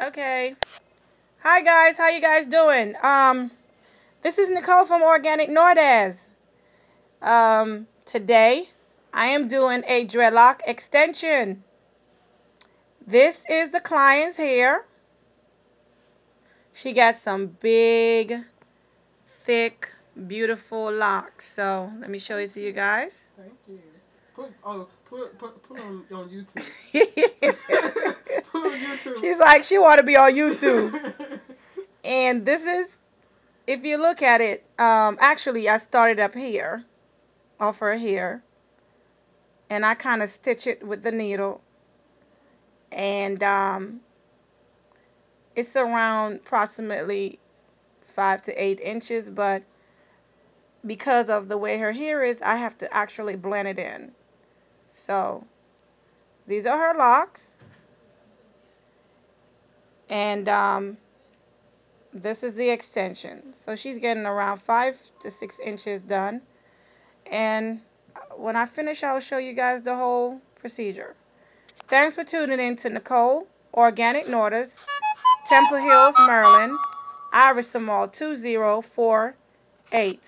Okay. Hi guys, how you guys doing? Um, this is Nicole from Organik Nordaz. Um, today I am doing a dreadlock extension. This is the client's hair. She got some big, thick, beautiful locks. So let me show it to you guys. Thank you. Put oh put put put on on YouTube. She's like she want to be on YouTube. and this is, if you look at it, um, actually I started up here, off her hair, and I kind of stitch it with the needle, and um, it's around approximately five to eight inches, but because of the way her hair is, I have to actually blend it in. So these are her locks. And um, this is the extension. So she's getting around five to six inches done. And when I finish, I'll show you guys the whole procedure. Thanks for tuning in to Nicole Organik Nordaz, Temple Hills, Maryland, Iris Mall 2048.